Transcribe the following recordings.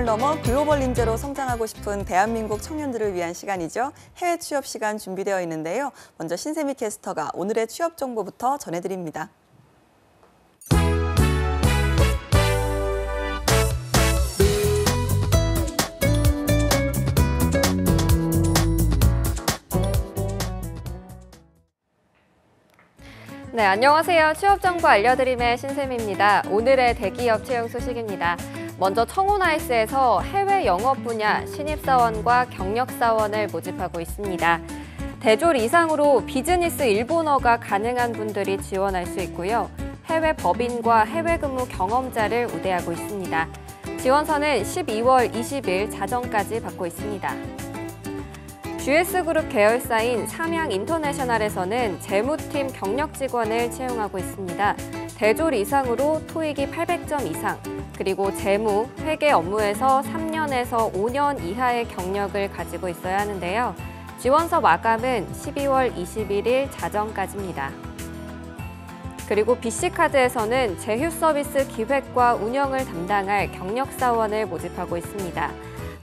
국경을 넘어 글로벌 인재로 성장하고 싶은 대한민국 청년들을 위한 시간이죠. 해외 취업 시간 준비되어 있는데요. 먼저 신세미 캐스터가 오늘의 취업 정보부터 전해드립니다. 네, 안녕하세요. 취업 정보 알려드림의 신샘입니다. 오늘의 대기업 채용 소식입니다. 먼저 청혼아이스에서 해외 영업 분야 신입사원과 경력사원을 모집하고 있습니다. 대졸 이상으로 비즈니스 일본어가 가능한 분들이 지원할 수 있고요. 해외 법인과 해외 근무 경험자를 우대하고 있습니다. 지원서는 12월 20일 자정까지 받고 있습니다. GS그룹 계열사인 삼양 인터내셔널에서는 재무팀 경력 직원을 채용하고 있습니다. 대졸 이상으로 토익이 800점 이상, 그리고 재무, 회계 업무에서 3년에서 5년 이하의 경력을 가지고 있어야 하는데요. 지원서 마감은 12월 21일 자정까지입니다. 그리고 BC카드에서는 제휴 서비스 기획과 운영을 담당할 경력사원을 모집하고 있습니다.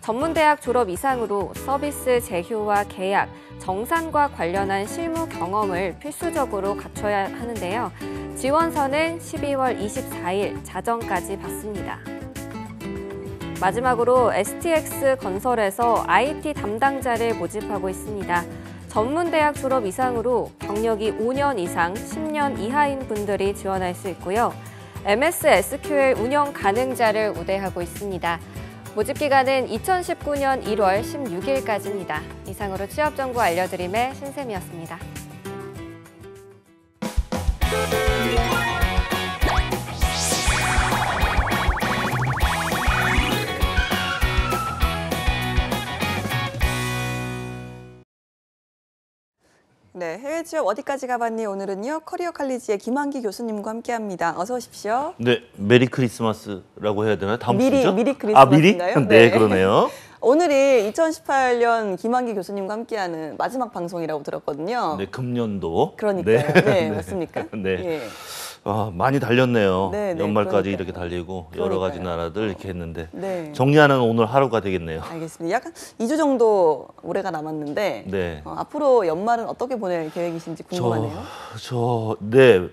전문대학 졸업 이상으로 서비스 제휴와 계약, 정산과 관련한 실무 경험을 필수적으로 갖춰야 하는데요. 지원서는 12월 24일 자정까지 받습니다. 마지막으로 STX 건설에서 IT 담당자를 모집하고 있습니다. 전문대학 졸업 이상으로 경력이 5년 이상, 10년 이하인 분들이 지원할 수 있고요. MS SQL 운영 가능자를 우대하고 있습니다. 모집 기간은 2019년 1월 16일까지입니다. 이상으로 취업 정보 알려드림의 신샘이었습니다. 네, 해외 취업 어디까지 가봤니? 오늘은요 커리어 칼리지의 김한기 교수님과 함께합니다. 어서 오십시오. 네, Merry Christmas라고 해야 되나요? 다음 미리- 주죠? 미리 아, 미리? 크리스마스인가요? 네, 네. 그러네요. 오늘이 2018년 김한기 교수님과 함께하는 마지막 방송이라고 들었거든요. 네, 금년도. 그러니까요. 네, 맞습니까? 네. 예. 아, 많이 달렸네요. 네, 네, 연말까지 그러니까요. 이렇게 달리고 여러 가지 그러니까요. 나라들 이렇게 했는데 네. 정리하는 오늘 하루가 되겠네요. 알겠습니다. 약간 2주 정도 올해가 남았는데 네. 어, 앞으로 연말은 어떻게 보낼 계획이신지 궁금하네요. 저, 네.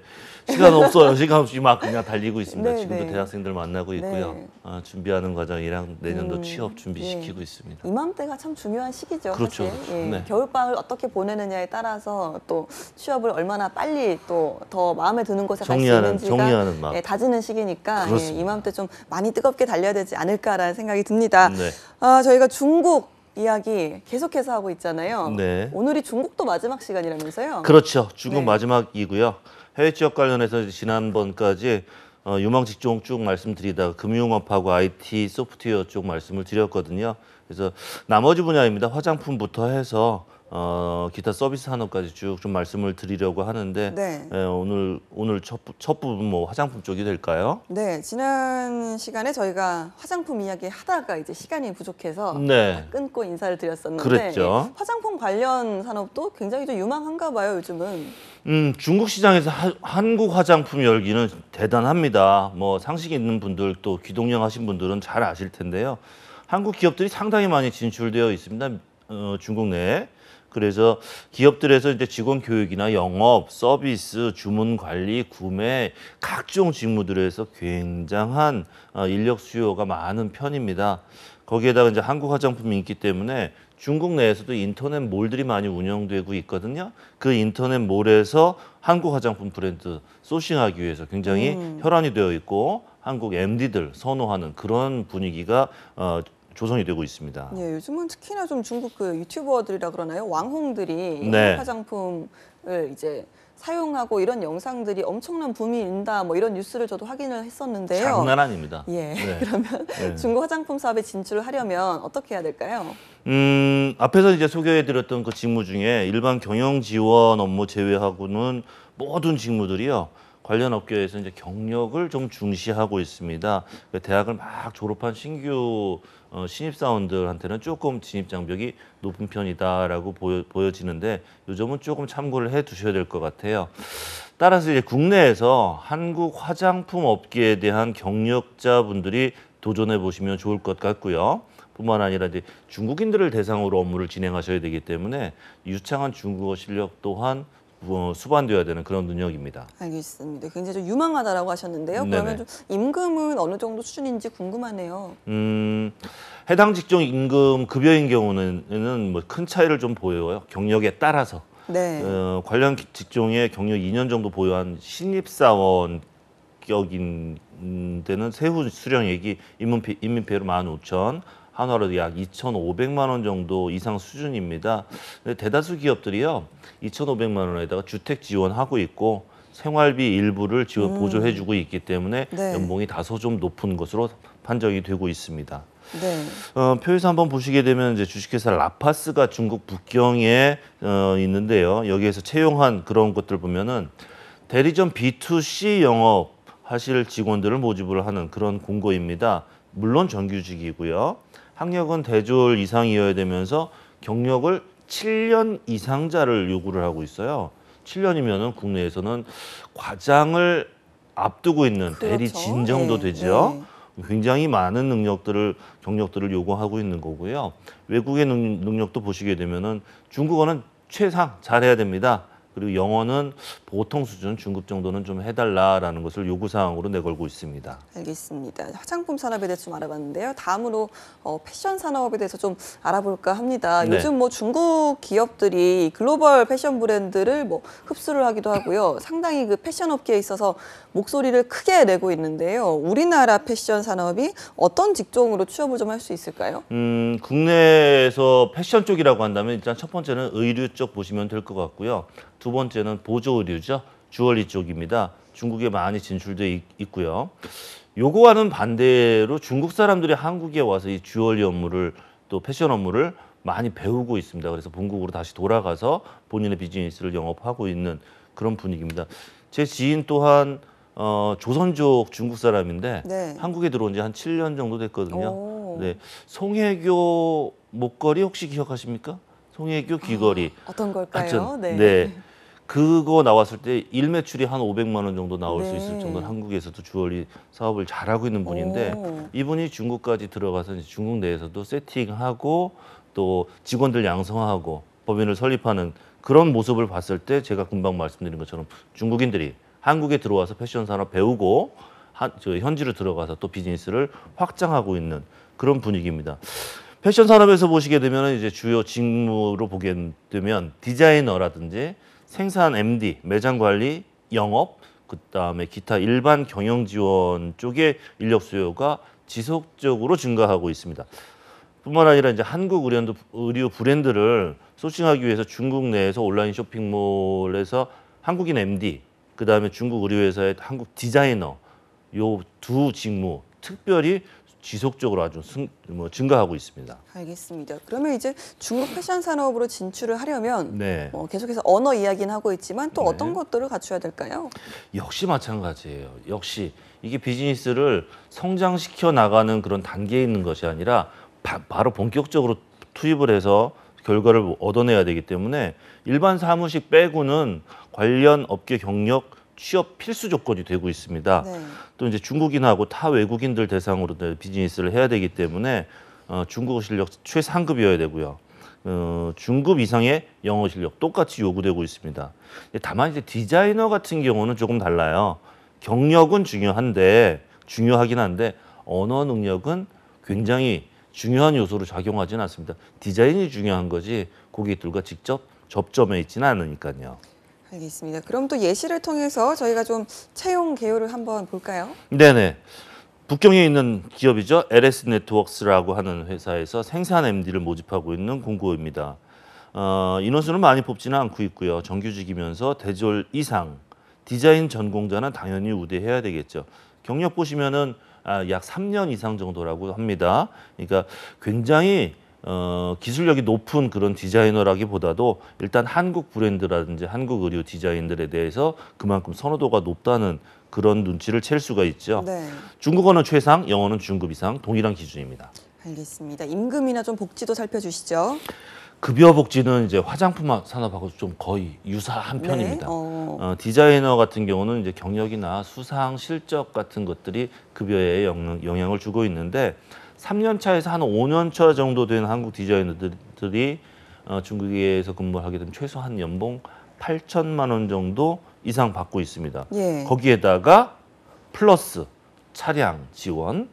시간 없어요. 시간 없이 막 그냥 달리고 있습니다. 네, 지금도 네. 대학생들 만나고 있고요. 네. 아, 준비하는 과정이랑 내년도 음, 취업 준비시키고 예. 있습니다. 이맘때가 참 중요한 시기죠. 그렇죠. 사실. 예. 네. 겨울방을 어떻게 보내느냐에 따라서 또 취업을 얼마나 빨리 또 더 마음에 드는 곳에 갈 수 있는지가 정리하는 마음. 예, 다지는 시기니까 예. 이맘때 좀 많이 뜨겁게 달려야 되지 않을까라는 생각이 듭니다. 네. 아, 저희가 중국 이야기 계속해서 하고 있잖아요. 네. 오늘이 중국도 마지막 시간이라면서요. 그렇죠. 중국 네. 마지막이고요. 해외 취업 관련해서 지난번까지 어, 유망 직종 쭉 말씀드리다가 금융업하고 IT, 소프트웨어 쪽 말씀을 드렸거든요. 그래서 나머지 분야입니다. 화장품부터 해서 어, 기타 서비스 산업까지 쭉 좀 말씀을 드리려고 하는데 네. 예, 오늘 오늘 첫, 부- 첫 부분 뭐 화장품 쪽이 될까요? 네, 지난 시간에 저희가 화장품 이야기 하다가 이제 시간이 부족해서 네. 끊고 인사를 드렸었는데 그랬죠. 예, 화장품 관련 산업도 굉장히 좀 유망한가 봐요, 요즘은. 음, 중국 시장에서 하- 한국 화장품 열기는 대단합니다. 뭐 상식 있는 분들 또 귀동령 하신 분들은 잘 아실 텐데요. 한국 기업들이 상당히 많이 진출되어 있습니다. 어, 중국 내에. 그래서 기업들에서 이제 직원 교육이나 영업, 서비스, 주문 관리, 구매 각종 직무들에서 굉장한 어, 인력 수요가 많은 편입니다. 거기에다가 이제 한국 화장품이 있기 때문에 중국 내에서도 인터넷 몰들이 많이 운영되고 있거든요. 그 인터넷 몰에서 한국 화장품 브랜드 소싱하기 위해서 굉장히 혈안이 되어 있고 한국 MD들 선호하는 그런 분위기가 어, 조성이 되고 있습니다. 예, 요즘은 특히나 좀 중국 그 유튜버들이라 그러나요? 왕홍들이 네. 화장품을 이제 사용하고 이런 영상들이 엄청난 붐이 있다 뭐 이런 뉴스를 저도 확인을 했었는데요. 장난 아닙니다. 예, 네. 그러면 네. 중국 화장품 사업에 진출을 하려면 어떻게 해야 될까요? 음, 앞에서 이제 소개해드렸던 그 직무 중에 일반 경영 지원 업무 제외하고는 모든 직무들이요. 관련 업계에서 이제 경력을 좀 중시하고 있습니다. 그러니까 대학을 막 졸업한 신규 어, 신입사원들한테는 조금 진입 장벽이 높은 편이다라고 보여, 보여 지는데 요 점은 조금 참고를 해 두셔야 될 것 같아요. 따라서 이제 국내에서 한국 화장품 업계에 대한 경력자분들이 도전해 보시면 좋을 것 같고요. 뿐만 아니라 이제 중국인들을 대상으로 업무를 진행하셔야 되기 때문에 유창한 중국어 실력 또한 어, 수반되어야 되는 그런 능력입니다. 알겠습니다. 굉장히 좀 유망하다라고 하셨는데요. 그러면 네네. 좀 임금은 어느 정도 수준인지 궁금하네요. 음, 해당 직종 임금 급여인 경우는 뭐 큰 차이를 좀 보여요. 경력에 따라서. 네. 어, 관련 기- 직종에 경력 2년 정도 보유한 신입사원 격인 데는 세후 수령액이 인민폐, 인민폐로 15,000, 한화로 약 2,500만 원 정도 이상 수준입니다. 대다수 기업들이요, 2,500만 원에다가 주택 지원하고 있고 생활비 일부를 지원 보조해 주고 있기 때문에 네. 연봉이 다소 좀 높은 것으로 판정이 되고 있습니다. 네. 어, 표에서 한번 보시게 되면 이제 주식회사 라파스가 중국 북경에 어, 있는데요. 여기에서 채용한 그런 것들 보면은 대리점 B2C 영업 하실 직원들을 모집을 하는 그런 공고입니다. 물론 정규직이고요. 학력은 대졸 이상이어야 되면서 경력을 7년 이상자를 요구를 하고 있어요. 7년이면은 국내에서는 과장을 앞두고 있는 대리 그렇죠. 진 정도 네, 되죠. 네. 굉장히 많은 능력들을 경력들을 요구하고 있는 거고요. 외국의 능, 능력도 보시게 되면은 중국어는 최상 잘해야 됩니다. 그리고 영어는 보통 수준 중급 정도는 좀 해달라라는 것을 요구 사항으로 내걸고 있습니다. 알겠습니다. 화장품 산업에 대해서 좀 알아봤는데요. 다음으로 어, 패션 산업에 대해서 좀 알아볼까 합니다. 네. 요즘 뭐 중국 기업들이 글로벌 패션 브랜드를 뭐 흡수를 하기도 하고요. 상당히 그 패션 업계에 있어서 목소리를 크게 내고 있는데요. 우리나라 패션 산업이 어떤 직종으로 취업을 좀 할 수 있을까요? 음, 국내에서 패션 쪽이라고 한다면 일단 첫 번째는 의류 쪽 보시면 될 것 같고요. 두 번째는 보조 의류죠. 주얼리 쪽입니다. 중국에 많이 진출돼 있, 있고요. 요거와는 반대로 중국 사람들이 한국에 와서 이 주얼리 업무를 또 패션 업무를 많이 배우고 있습니다. 그래서 본국으로 다시 돌아가서 본인의 비즈니스를 영업하고 있는 그런 분위기입니다. 제 지인 또한 어, 조선족 중국 사람인데 네. 한국에 들어온 지 한 7년 정도 됐거든요. 오. 네, 송혜교 목걸이 혹시 기억하십니까? 송혜교 귀걸이. 어떤 걸까요? 하여튼, 네. 그거 나왔을 때 일매출이 한 500만 원 정도 나올 수 네. 있을 정도로 한국에서도 주얼리 사업을 잘하고 있는 분인데 오. 이분이 중국까지 들어가서 중국 내에서도 세팅하고 또 직원들 양성하고 법인을 설립하는 그런 모습을 봤을 때 제가 금방 말씀드린 것처럼 중국인들이 한국에 들어와서 패션 산업 배우고 한, 저 현지로 들어가서 또 비즈니스를 확장하고 있는 그런 분위기입니다. 패션 산업에서 보시게 되면 이제 주요 직무로 보게 되면 디자이너라든지 생산 MD, 매장 관리, 영업, 그다음에 기타 일반 경영 지원 쪽의 인력 수요가 지속적으로 증가하고 있습니다. 뿐만 아니라 이제 한국 의류, 의류 브랜드를 소싱하기 위해서 중국 내에서 온라인 쇼핑몰에서 한국인 MD, 그다음에 중국 의류회사의 한국 디자이너 요 두 직무 특별히 지속적으로 아주 승, 뭐 증가하고 있습니다. 알겠습니다. 그러면 이제 중국 패션 산업으로 진출을 하려면 네. 어, 계속해서 언어 이야기는 하고 있지만 또 네. 어떤 것들을 갖춰야 될까요? 역시 마찬가지예요. 역시 이게 비즈니스를 성장시켜 나가는 그런 단계에 있는 것이 아니라 바, 로 본격적으로 투입을 해서 결과를 얻어내야 되기 때문에 일반 사무직 빼고는 관련 업계 경력 취업 필수 조건이 되고 있습니다. 네. 또 이제 중국인하고 타 외국인들 대상으로 비즈니스를 해야 되기 때문에 어, 중국어 실력 최상급이어야 되고요. 어, 중급 이상의 영어 실력 똑같이 요구되고 있습니다. 다만 이제 디자이너 같은 경우는 조금 달라요. 경력은 중요한데 중요하긴 한데 언어 능력은 굉장히 중요한 요소로 작용하지는 않습니다. 디자인이 중요한 거지 고객들과 직접 접점에 있지는 않으니까요. 알겠습니다. 그럼 또 예시를 통해서 저희가 좀 채용 개요를 한번 볼까요? 네네. 북경에 있는 기업이죠. LS 네트워크스라고 하는 회사에서 생산 MD를 모집하고 있는 공고입니다. 어, 인원수는 많이 뽑지는 않고 있고요. 정규직이면서 대졸 이상 디자인 전공자는 당연히 우대해야 되겠죠. 경력 보시면은 아, 약 3년 이상 정도라고 합니다. 그러니까 굉장히 어, 기술력이 높은 그런 디자이너라기보다도 일단 한국 브랜드라든지 한국 의류 디자인들에 대해서 그만큼 선호도가 높다는 그런 눈치를 챌 수가 있죠. 네. 중국어는 최상, 영어는 중급 이상 동일한 기준입니다. 알겠습니다. 임금이나 좀 복지도 살펴주시죠. 급여 복지는 이제 화장품 산업하고 좀 거의 유사한 네. 편입니다. 어. 어, 디자이너 같은 경우는 이제 경력이나 수상 실적 같은 것들이 급여에 영, 영향을 주고 있는데 3년 차에서 한 5년 차 정도 된 한국 디자이너들이 어, 중국에서 근무를 하게 되면 최소한 연봉 8천만 원 정도 이상 받고 있습니다. 예. 거기에다가 플러스 차량 지원,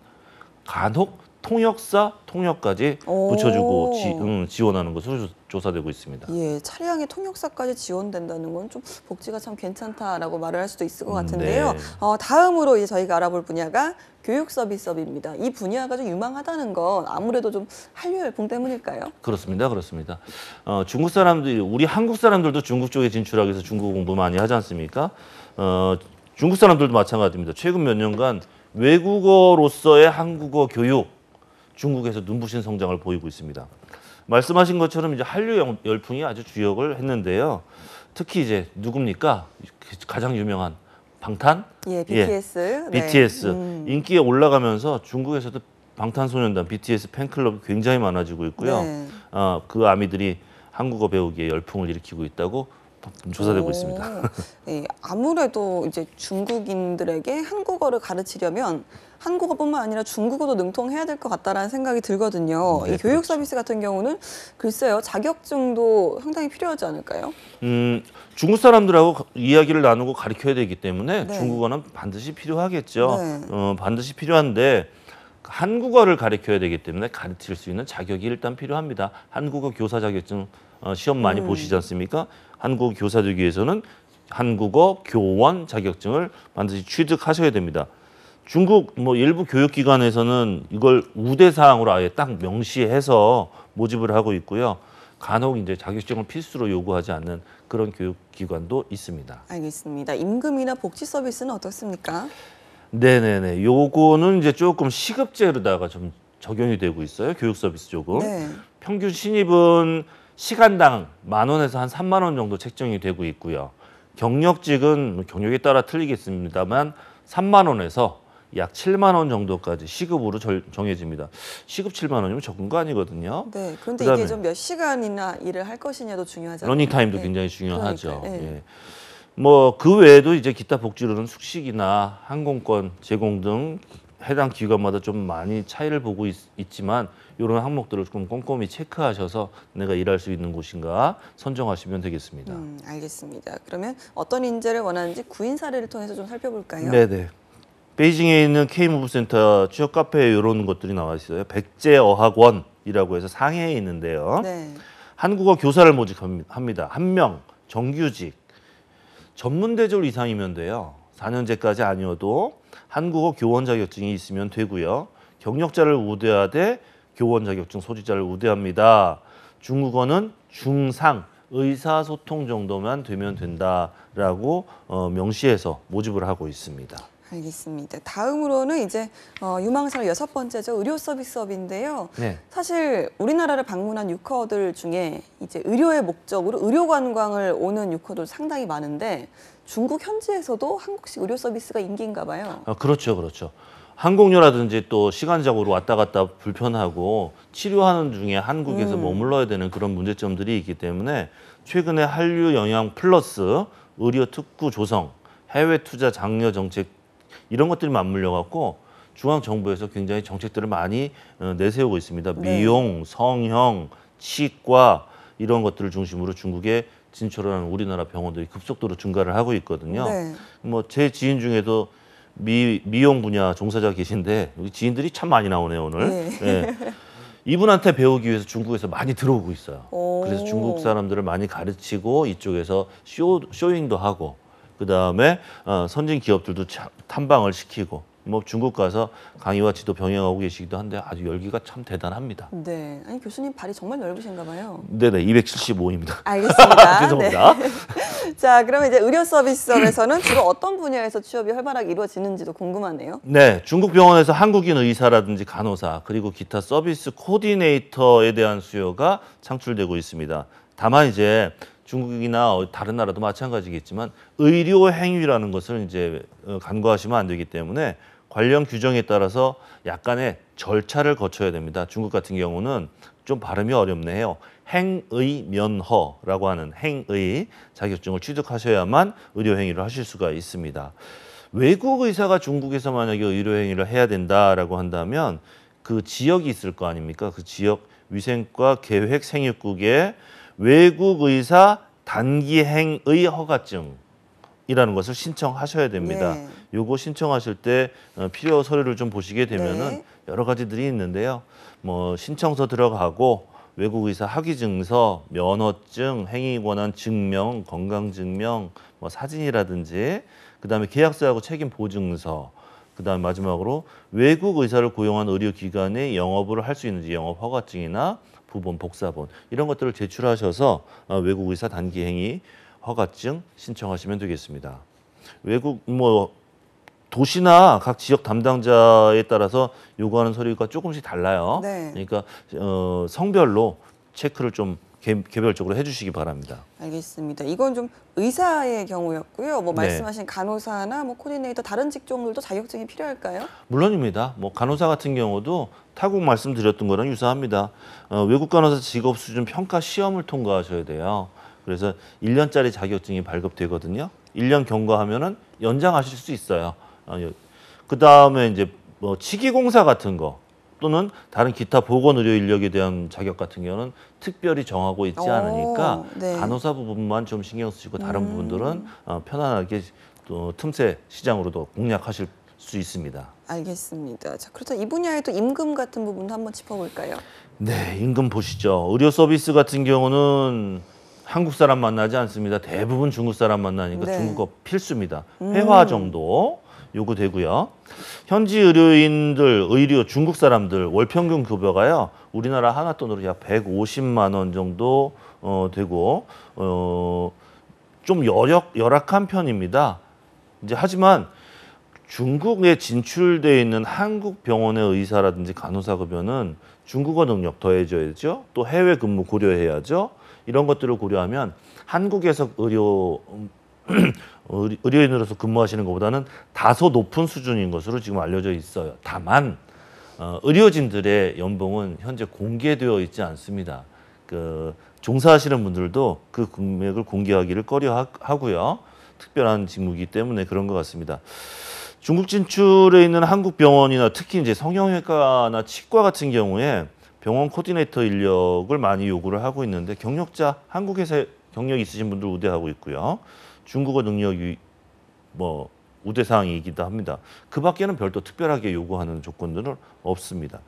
간혹 통역사 통역까지 오. 붙여주고 지, 응, 지원하는 것으로 조- 조사되고 있습니다. 예, 차량의 통역사까지 지원된다는 건 좀 복지가 참 괜찮다라고 말을 할 수도 있을 것 음, 같은데요. 네. 어, 다음으로 이제 저희가 알아볼 분야가 교육 서비스업입니다. 이 분야가 좀 유망하다는 건 아무래도 좀 한류 열풍 때문일까요? 그렇습니다, 그렇습니다. 어, 중국 사람들이 우리 한국 사람들도 중국 쪽에 진출하기 위해서 중국 공부 많이 하지 않습니까? 어, 중국 사람들도 마찬가지입니다. 최근 몇 년간 외국어로서의 한국어 교육 중국에서 눈부신 성장을 보이고 있습니다. 말씀하신 것처럼 이제 한류 영- 열풍이 아주 주역을 했는데요. 특히 이제 누굽니까? 가장 유명한 방탄? 예, BTS. 네. BTS 음, 인기가 올라가면서 중국에서도 방탄소년단 BTS 팬클럽이 굉장히 많아지고 있고요. 네. 어, 그 아미들이 한국어 배우기에 열풍을 일으키고 있다고 조사되고 오, 있습니다. 예, 아무래도 이제 중국인들에게 한국어를 가르치려면 한국어뿐만 아니라 중국어도 능통해야 될 것 같다라는 생각이 들거든요. 네, 이 교육 서비스 같은 경우는 글쎄요 자격증도 상당히 필요하지 않을까요? 음, 중국 사람들하고 가- 이야기를 나누고 가르쳐야 되기 때문에 네. 중국어는 반드시 필요하겠죠. 네. 어, 반드시 필요한데 한국어를 가르쳐야 되기 때문에 가르칠 수 있는 자격이 일단 필요합니다. 한국어 교사 자격증 어, 시험 많이 음. 보시지 않습니까? 한국어 교사 되기 위해서는 한국어 교원 자격증을 반드시 취득하셔야 됩니다. 중국 뭐 일부 교육기관에서는 이걸 우대 사항으로 아예 딱 명시해서 모집을 하고 있고요. 간혹 이제 자격증을 필수로 요구하지 않는 그런 교육기관도 있습니다. 알겠습니다. 임금이나 복지 서비스는 어떻습니까? 네네네. 요거는 이제 조금 시급제로다가 좀 적용이 되고 있어요. 교육 서비스 쪽은. 네. 평균 신입은 시간당 만 원에서 한 3만 원 정도 책정이 되고 있고요. 경력직은 뭐 경력에 따라 틀리겠습니다만 3만 원에서 약 7만 원 정도까지 시급으로 절- 정해집니다. 시급 7만 원이면 적은 거 아니거든요. 네. 그런데 이게 좀 몇 시간이나 일을 할 것이냐도 중요하잖아요. 러닝 타임도 네. 굉장히 중요하죠. 그러니까요. 예. 예. 뭐그 외에도 이제 기타 복지로는 숙식이나 항공권 제공 등 해당 기관마다 좀 많이 차이를 보고 있, 지만 이런 항목들을 좀 꼼꼼히 체크하셔서 내가 일할 수 있는 곳인가 선정하시면 되겠습니다. 음, 알겠습니다. 그러면 어떤 인재를 원하는지 구인 사례를 통해서 좀 살펴볼까요? 네네. 베이징에 있는 K무브센터 취업 카페에 이런 것들이 나와 있어요. 백제 어학원이라고 해서 상해에 있는데요. 네. 한국어 교사를 모집합니다. 한 명 정규직 전문 대졸 이상이면 돼요. 4년제까지 아니어도 한국어 교원 자격증이 있으면 되고요. 경력자를 우대하되 교원 자격증 소지자를 우대합니다. 중국어는 중상 의사소통 정도만 되면 된다라고 어, 명시해서 모집을 하고 있습니다. 알겠습니다. 다음으로는 이제 어, 유망사로 여섯 번째죠. 의료 서비스업인데요. 네. 사실 우리나라를 방문한 유커들 중에 이제 의료의 목적으로 의료 관광을 오는 유커들 상당히 많은데 중국 현지에서도 한국식 의료 서비스가 인기인가 봐요. 아, 그렇죠, 그렇죠. 항공료라든지 또 시간적으로 왔다 갔다 불편하고 치료하는 중에 한국에서 음. 머물러야 되는 그런 문제점들이 있기 때문에 최근에 한류 영향 플러스 의료 특구 조성, 해외 투자 장려 정책 이런 것들이 맞물려 갖고 중앙 정부에서 굉장히 정책들을 많이 어, 내세우고 있습니다. 네. 미용, 성형, 치과 이런 것들을 중심으로 중국에 진출하는 우리나라 병원들이 급속도로 증가를 하고 있거든요. 네. 뭐제 지인 중에도 미 미용 분야 종사자 계신데 우리 지인들이 참 많이 나오네요 오늘. 네. 예. 이분한테 배우기 위해서 중국에서 많이 들어오고 있어요. 오. 그래서 중국 사람들을 많이 가르치고 이쪽에서 쇼 쇼잉도 하고 그 다음에 어, 선진 기업들도 차- 탐방을 시키고 뭐 중국 가서 강의와 지도 병행하고 계시기도 한데 아주 열기가 참 대단합니다. 네. 아니 교수님 발이 정말 넓으신가 봐요. 네네 275입니다. 알겠습니다. 죄송합니다. 네. 자, 그러면 이제 의료 서비스업에서는 주로 어떤 분야에서 취업이 활발하게 이루어지는지도 궁금하네요. 네, 중국 병원에서 한국인 의사라든지 간호사 그리고 기타 서비스 코디네이터에 대한 수요가 창출되고 있습니다. 다만 이제 중국이나 어- 다른 나라도 마찬가지겠지만 의료 행위라는 것을 이제 어, 간과하시면 안 되기 때문에 관련 규정에 따라서 약간의 절차를 거쳐야 됩니다. 중국 같은 경우는 좀 발음이 어렵네요. 행의 면허라고 하는 행의 자격증을 취득하셔야만 의료 행위를 하실 수가 있습니다. 외국 의사가 중국에서 만약에 의료 행위를 해야 된다라고 한다면 그 지역이 있을 거 아닙니까? 그 지역 위생과 계획 생육국의 외국 의사 단기 행의 허가증 이라는 것을 신청하셔야 됩니다. 네. 요거 신청하실 때 어, 필요 서류를 좀 보시게 되면은 네. 여러 가지들이 있는데요. 뭐 신청서 들어가고 외국 의사 학위 증서, 면허증, 행위 권한 증명, 건강 증명, 뭐 사진이라든지 그다음에 계약서하고 책임 보증서 그다음에 마지막으로 외국 의사를 고용한 의료 기관에 영업을 할 수 있는지 영업 허가증이나 부본 복사본 이런 것들을 제출하셔서 어, 외국 의사 단기 행위 허가증 신청하시면 되겠습니다. 외국 뭐 도시나 각 지역 담당자에 따라서 요구하는 서류가 조금씩 달라요. 네. 그러니까 어, 성별로 체크를 좀 개, 개별적으로 해주시기 바랍니다. 알겠습니다. 이건 좀 의사의 경우였고요. 뭐 네. 말씀하신 간호사나 뭐 코디네이터 다른 직종들도 자격증이 필요할까요? 물론입니다. 뭐 간호사 같은 경우도 타국 말씀드렸던 거랑 유사합니다. 어, 외국 간호사 직업 수준 평가 시험을 통과하셔야 돼요. 그래서 1년짜리 자격증이 발급되거든요. 1년 경과하면은 연장하실 수 있어요. 그 다음에 이제 뭐 치기공사 같은 거 또는 다른 기타 보건 의료 인력에 대한 자격 같은 경우는 특별히 정하고 있지 오, 않으니까 네. 간호사 부분만 좀 신경 쓰시고 다른 음. 부분들은 어, 편안하게 또 틈새 시장으로도 공략하실 수 있습니다. 알겠습니다. 자, 그렇다면 이 분야에 또 임금 같은 부분도 한번 짚어볼까요? 네, 임금 보시죠. 의료 서비스 같은 경우는 한국 사람 만나지 않습니다. 대부분 중국 사람 만나니까 네. 중국어 필수입니다. 음. 회화 정도 요구되고요. 현지 의료인들, 의료 중국 사람들 월 평균 급여가요. 우리나라 하나 돈으로 약 150만 원 정도 어, 되고 어, 좀 열역 열악한 편입니다. 이제 하지만 중국에 진출돼 있는 한국 병원의 의사라든지 간호사 급여는 중국어 능력 더해져야죠. 또 해외 근무 고려해야죠. 이런 것들을 고려하면 한국에서 의료 의료- 의료인으로서 근무하시는 것보다는 다소 높은 수준인 것으로 지금 알려져 있어요. 다만 어, 의료진들의 연봉은 현재 공개되어 있지 않습니다. 그 종사하시는 분들도 그 금액을 공개하기를 꺼려 하- 하고요. 특별한 직무이기 때문에 그런 것 같습니다. 중국 진출에 있는 한국 병원이나 특히 이제 성형외과나 치과 같은 경우에 병원 코디네이터 인력을 많이 요구를 하고 있는데 경력자 한국에서 경력 있으신 분들 우대하고 있고요. 중국어 능력이 뭐 우대 사항이기도 합니다. 그 밖에는 별도 특별하게 요구하는 조건들은 없습니다.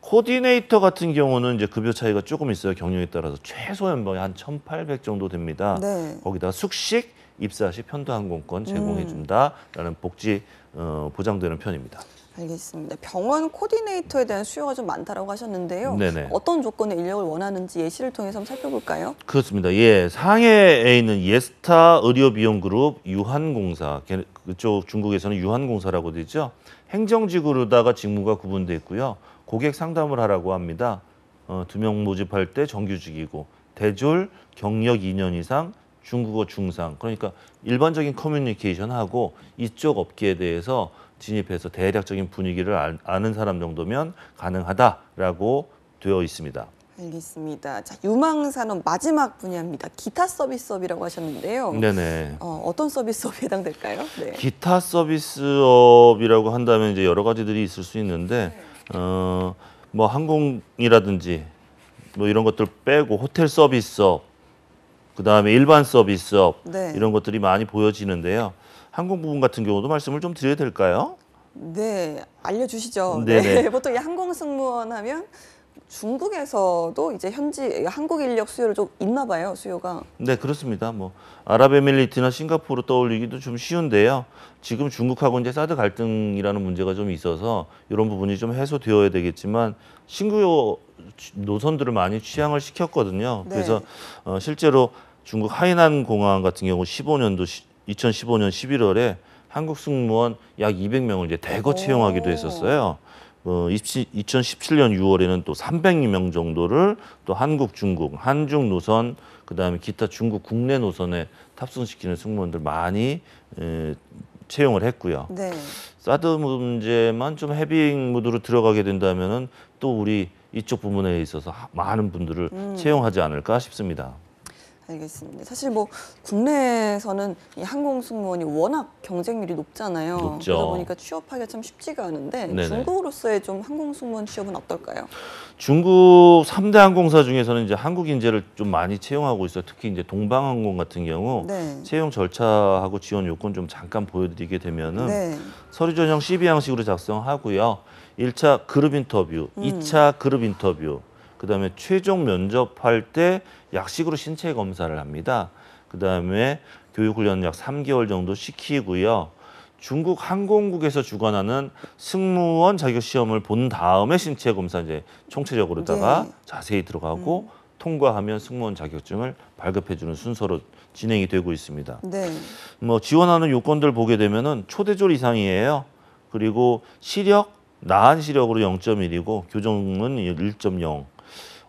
코디네이터 같은 경우는 이제 급여 차이가 조금 있어요. 경력에 따라서 최소 연봉이 한 1,800 정도 됩니다. 네. 거기다가 숙식, 입사 시 편도 항공권 제공해 음. 준다라는 복지 어, 보장되는 편입니다. 알겠습니다. 병원 코디네이터에 대한 수요가 좀 많다라고 하셨는데요. 네네. 어떤 조건의 인력을 원하는지 예시를 통해서 한번 살펴볼까요? 그렇습니다. 예, 상해에 있는 예스타 의료미용그룹 유한공사 걔- 그쪽 중국에서는 유한공사라고 되죠. 행정직으로다가 직무가 구분돼 있고요. 고객 상담을 하라고 합니다. 어, 두 명 모집할 때 정규직이고 대졸 경력 2년 이상 중국어 중상 그러니까 일반적인 커뮤니케이션 하고 이쪽 업계에 대해서 진입해서 대략적인 분위기를 알- 아는 사람 정도면 가능하다라고 되어 있습니다. 알겠습니다. 자, 유망산업 마지막 분야입니다. 기타 서비스업이라고 하셨는데요. 네네. 어, 어떤 서비스업에 해당될까요? 네. 기타 서비스업이라고 한다면 이제 여러 가지들이 있을 수 있는데 어 뭐 항공이라든지 뭐 이런 것들 빼고 호텔 서비스업 그다음에 일반 서비스업 네. 이런 것들이 많이 보여지는데요. 항공 부분 같은 경우도 말씀을 좀 드려야 될까요? 네, 알려주시죠. 네네. 네. 보통 이 항공 승무원 하면 중국에서도 이제 현지 한국 인력 수요를 좀 있나 봐요, 수요가. 네, 그렇습니다. 뭐 아랍에미리트나 싱가포르 떠올리기도 좀 쉬운데요. 지금 중국하고 이제 사드 갈등이라는 문제가 좀 있어서 이런 부분이 좀 해소되어야 되겠지만 신규 노선들을 많이 취향을 시켰거든요. 네. 그래서 어, 실제로 중국 하이난 공항 같은 경우 15년도 2015년 11월에 한국 승무원 약 200명을 이제 대거 채용하기도 오. 했었어요. 어, 2017년 6월에는 또 300명 정도를 또 한국, 중국, 한중 노선 그 다음에 기타 중국 국내 노선에 탑승시키는 승무원들 많이 에, 채용을 했고요. 네. 사드 문제만 좀 헤빙 무드로 들어가게 된다면 은 또 우리 이쪽 부분에 있어서 하- 많은 분들을 음. 채용하지 않을까 싶습니다. 알겠습니다. 사실 뭐 국내에서는 이 항공 승무원이 워낙 경쟁률이 높잖아요. 높죠. 그러다 보니까 취업하기가 참 쉽지가 않은데 네네. 중국으로서의 좀 항공 승무원 취업은 어떨까요? 중국 삼대 항공사 중에서는 이제 한국 인재를 좀 많이 채용하고 있어요. 특히 이제 동방항공 같은 경우 네. 채용 절차하고 지원 요건 좀 잠깐 보여드리게 되면은 네. 서류 전형 CB 양식으로 작성하고요. 1차 그룹 인터뷰, 음. 2차 그룹 인터뷰, 그 다음에 최종 면접할 때 약식으로 신체 검사를 합니다. 그 다음에 교육 훈련 약 3개월 정도 시키고요. 중국 항공국에서 주관하는 승무원 자격 시험을 본 다음에 신체 검사 이제 총체적으로다가 네. 자세히 들어가고 통과하면 승무원 자격증을 발급해 주는 순서로 진행이 되고 있습니다. 네. 뭐 지원하는 요건들 보게 되면은 초대졸 이상이에요. 그리고 시력 나안 시력으로 0.1이고 교정은 1.0.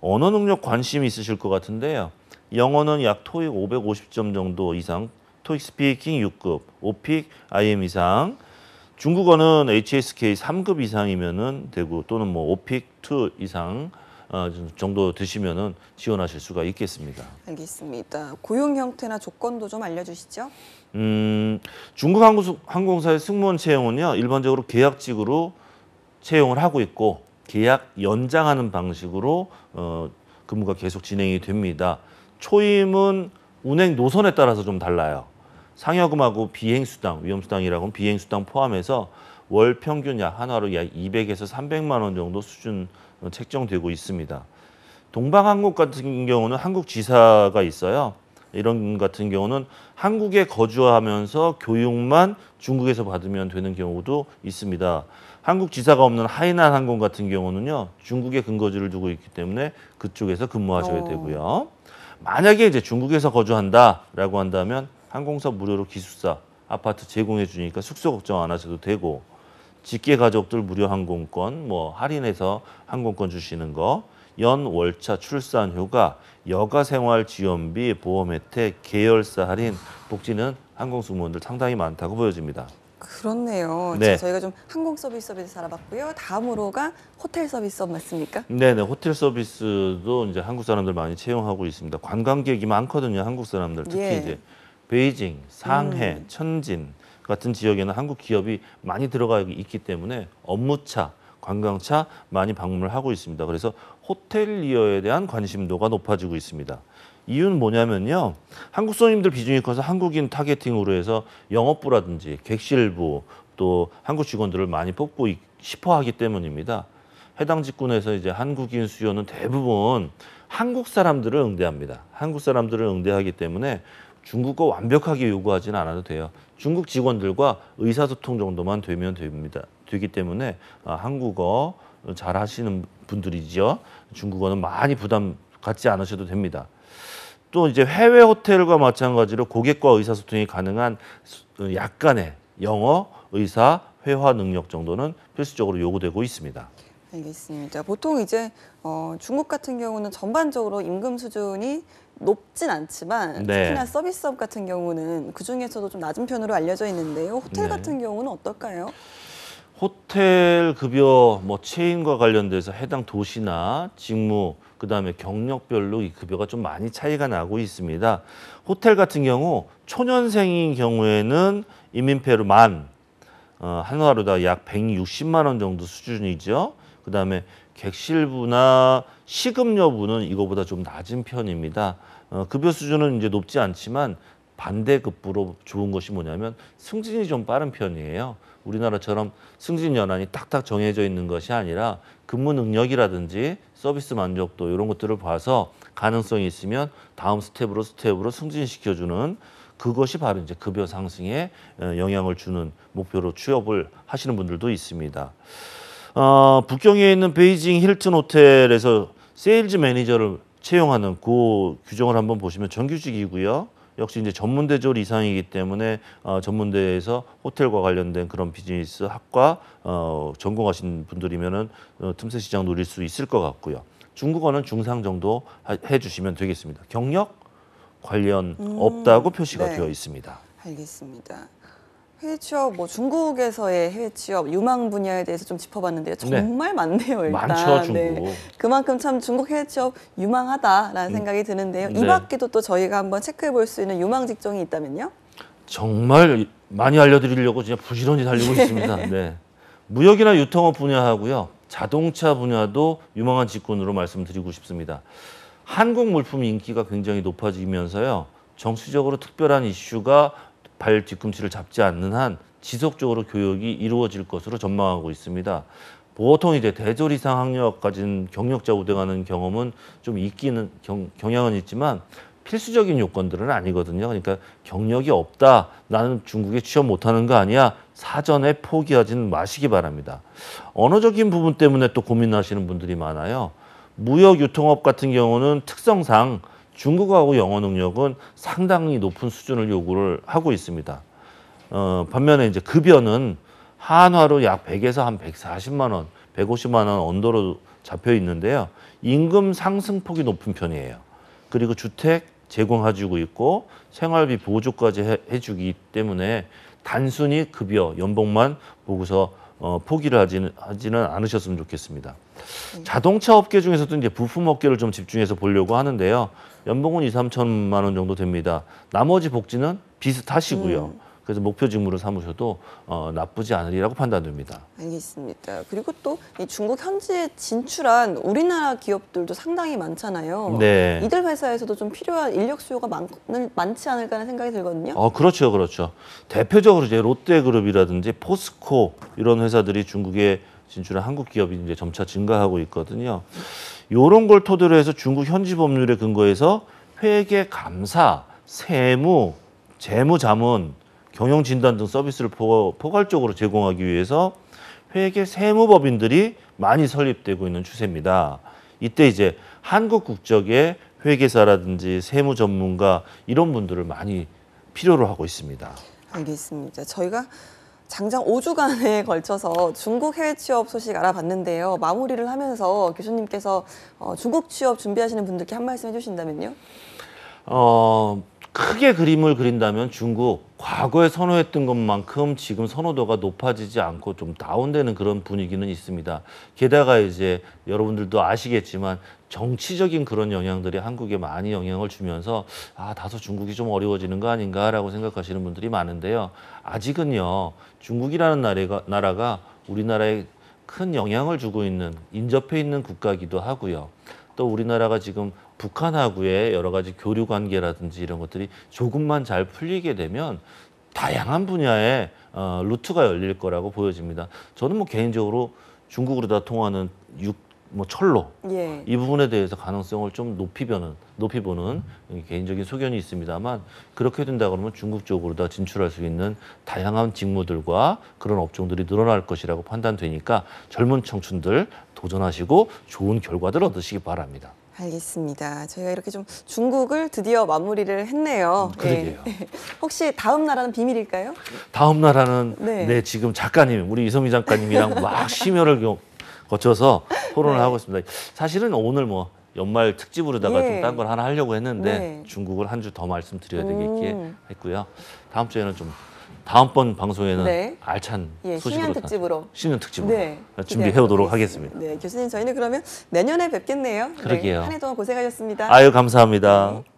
언어 능력 관심 있으실 것 같은데요. 영어는 약 토익 550점 정도 이상, 토익 스피킹 6급, 오픽 IM 이상. 중국어는 HSK 3급 이상이면은 되고 또는 뭐 오픽 2 이상 어, 정도 드시면은 지원하실 수가 있겠습니다. 알겠습니다. 고용 형태나 조건도 좀 알려주시죠. 음, 중국 항공, 항공사의 승무원 채용은요 일반적으로 계약직으로 채용을 하고 있고 계약 연장하는 방식으로 어, 근무가 계속 진행이 됩니다. 초임은 운행 노선에 따라서 좀 달라요. 상여금하고 비행수당, 위험수당이라고는 비행수당 포함해서 월 평균 약 한화로 약 200에서 300만 원 정도 수준 어, 책정되고 있습니다. 동방항공 같은 경우는 한국 지사가 있어요. 이런 같은 경우는 한국에 거주하면서 교육만 중국에서 받으면 되는 경우도 있습니다. 한국 지사가 없는 하이난 항공 같은 경우는요 중국에 근거지를 두고 있기 때문에 그쪽에서 근무하셔야 어. 되고요. 만약에 이제 중국에서 거주한다라고 한다면 항공사 무료로 기숙사 아파트 제공해 주니까 숙소 걱정 안 하셔도 되고 직계 가족들 무료 항공권 뭐 할인해서 항공권 주시는 거 연 월차 출산 휴가 여가 생활 지원비 보험 혜택 계열사 할인 복지는 항공 승무원들 상당히 많다고 보여집니다. 그렇네요. 네. 자, 저희가 좀 항공 서비스 서비스 알아봤고요. 다음으로가 호텔 서비스 맞습니까? 네네 호텔 서비스도 이제 한국 사람들 많이 채용하고 있습니다. 관광객이 많거든요. 한국 사람들 특히 예. 이제 베이징, 상해, 음. 천진 같은 지역에는 한국 기업이 많이 들어가 있기 때문에 업무차, 관광차 많이 방문을 하고 있습니다. 그래서 호텔리어에 대한 관심도가 높아지고 있습니다. 이유는 뭐냐면요. 한국 손님들 비중이 커서 한국인 타겟팅으로 해서 영업부라든지 객실부 또 한국 직원들을 많이 뽑고 있- 싶어 하기 때문입니다. 해당 직군에서 이제 한국인 수요는 대부분 한국 사람들을 응대합니다. 한국 사람들을 응대하기 때문에 중국어 완벽하게 요구하지는 않아도 돼요. 중국 직원들과 의사소통 정도만 되면 됩니다. 되기 때문에 아, 한국어 잘 하시는 분들이죠. 중국어는 많이 부담 갖지 않으셔도 됩니다. 또 이제 해외 호텔과 마찬가지로 고객과 의사소통이 가능한 수- 어, 약간의 영어, 의사, 회화 능력 정도는 필수적으로 요구되고 있습니다. 알겠습니다. 보통 이제 어, 중국 같은 경우는 전반적으로 임금 수준이 높진 않지만 네. 특히나 서비스업 같은 경우는 그 중에서도 좀 낮은 편으로 알려져 있는데요. 호텔 네. 같은 경우는 어떨까요? 호텔 급여 뭐 체인과 관련돼서 해당 도시나 직무 그다음에 경력별로 이 급여가 좀 많이 차이가 나고 있습니다. 호텔 같은 경우 초년생인 경우에는 인민폐로 만 어, 한화로다 약 160만 원 정도 수준이죠. 그다음에 객실부나 식음료부는 이거보다 좀 낮은 편입니다. 어, 급여 수준은 이제 높지 않지만 반대급부로 좋은 것이 뭐냐면 승진이 좀 빠른 편이에요. 우리나라처럼 승진 연한이 딱딱 정해져 있는 것이 아니라 근무 능력이라든지 서비스 만족도 이런 것들을 봐서 가능성이 있으면 다음 step으로 step으로 승진시켜주는 그것이 바로 이제 급여 상승에 어, 영향을 주는 목표로 취업을 하시는 분들도 있습니다. 어, 북경에 있는 베이징 힐튼 호텔에서 세일즈 매니저를 채용하는 그 규정을 한번 보시면 정규직이고요. 역시 이제 전문대졸 이상이기 때문에 어, 전문대에서 호텔과 관련된 그런 비즈니스 학과 어, 전공하신 분들이면은 어, 틈새 시장 노릴 수 있을 것 같고요. 중국어는 중상 정도 하- 해주시면 되겠습니다. 경력 관련 음, 없다고 표시가 네. 되어 있습니다. 알겠습니다. 해외 취업, 뭐 중국에서의 해외 취업 유망 분야에 대해서 좀 짚어봤는데요. 네. 정말 많네요. 일단. 많죠 중국. 네. 그만큼 참 중국 해외 취업 유망하다라는 생각이 드는데요. 이 네. 밖에도 또 저희가 한번 체크해 볼 수 있는 유망 직종이 있다면요? 정말 많이 알려드리려고 진짜 부지런히 달리고 있습니다. 네. 무역이나 유통업 분야하고요. 자동차 분야도 유망한 직군으로 말씀드리고 싶습니다. 한국 물품 인기가 굉장히 높아지면서요. 정치적으로 특별한 이슈가 발 뒤꿈치를 잡지 않는 한 지속적으로 교육이 이루어질 것으로 전망하고 있습니다. 보통 이제 대졸 이상 학력 가진 경력자 우대가는 경험은 좀 있기는 경, 경향은 있지만 필수적인 요건들은 아니거든요. 그러니까 경력이 없다. 나는 중국에 취업 못하는 거 아니야. 사전에 포기하지는 마시기 바랍니다. 언어적인 부분 때문에 또 고민하시는 분들이 많아요. 무역 유통업 같은 경우는 특성상 중국어하고 영어 능력은 상당히 높은 수준을 요구를 하고 있습니다. 어, 반면에 이제 급여는 한화로 약 100에서 한 140만 원, 150만 원 언더로 잡혀 있는데요. 임금 상승폭이 높은 편이에요. 그리고 주택 제공해주고 있고 생활비 보조까지 해, 해주기 때문에 단순히 급여, 연봉만 보고서 어, 포기를 하지는, 하지는 않으셨으면 좋겠습니다. 자동차 업계 중에서도 이제 부품 업계를 좀 집중해서 보려고 하는데요. 연봉은 2, 3천만 원 정도 됩니다. 나머지 복지는 비슷하시고요. 그래서 목표 직무를 삼으셔도 어, 나쁘지 않으리라고 판단됩니다. 알겠습니다. 그리고 또 이 중국 현지에 진출한 우리나라 기업들도 상당히 많잖아요. 네. 이들 회사에서도 좀 필요한 인력 수요가 많, 많지 않을까 하는 생각이 들거든요. 어, 그렇죠, 그렇죠. 대표적으로 이제 롯데그룹이라든지 포스코 이런 회사들이 중국에 진출한 한국 기업이 이제 점차 증가하고 있거든요. 요런 걸 토대로 해서 중국 현지 법률에 근거해서 회계, 감사, 세무, 재무 자문, 경영 진단 등 서비스를 포, 포괄적으로 제공하기 위해서 회계 세무법인들이 많이 설립되고 있는 추세입니다. 이때 이제 한국 국적의 회계사라든지 세무 전문가 이런 분들을 많이 필요로 하고 있습니다. 알겠습니다. 저희가 장장 5주간에 걸쳐서 중국 해외 취업 소식 알아봤는데요. 마무리를 하면서 교수님께서 어, 중국 취업 준비하시는 분들께 한 말씀 해주신다면요. 어, 크게 그림을 그린다면 중국 과거에 선호했던 것만큼 지금 선호도가 높아지지 않고 좀 다운되는 그런 분위기는 있습니다. 게다가 이제 여러분들도 아시겠지만 정치적인 그런 영향들이 한국에 많이 영향을 주면서 아 다소 중국이 좀 어려워지는 거 아닌가라고 생각하시는 분들이 많은데요. 아직은요 중국이라는 나라가, 나라가 우리나라에 큰 영향을 주고 있는 인접해 있는 국가이기도 하고요. 또 우리나라가 지금 북한하고의 여러 가지 교류 관계라든지 이런 것들이 조금만 잘 풀리게 되면 다양한 분야의 어, 루트가 열릴 거라고 보여집니다. 저는 뭐 개인적으로 중국으로 다 통하는 육, 뭐 철로 예. 이 부분에 대해서 가능성을 좀 높이 보는 높이 보는 개인적인 소견이 있습니다만 그렇게 된다 그러면 중국 쪽으로 다 진출할 수 있는 다양한 직무들과 그런 업종들이 늘어날 것이라고 판단되니까 젊은 청춘들 도전하시고 좋은 결과들 얻으시기 바랍니다. 알겠습니다. 저희가 이렇게 좀 중국을 드디어 마무리를 했네요. 그러게요. 예. 혹시 다음 나라는 비밀일까요? 다음 나라는 네. 네. 지금 작가님 우리 이성미 작가님이랑 막 심혈을 겨- 거쳐서 토론을 네. 하고 있습니다. 사실은 오늘 뭐 연말 특집으로다가 예. 좀딴 걸 하나 하려고 했는데 네. 중국을 한 주 더 말씀드려야 되겠기에 음. 했고요. 다음 주에는 좀 다음번 방송에는 네. 알찬 예, 소식으로 신년 다- 특집으로. 신년 특집으로 네. 준비해 오도록 하겠습니다. 네, 교수님 저희는 그러면 내년에 뵙겠네요. 그러게요. 네, 한해 동안 고생하셨습니다. 아유 감사합니다. 네.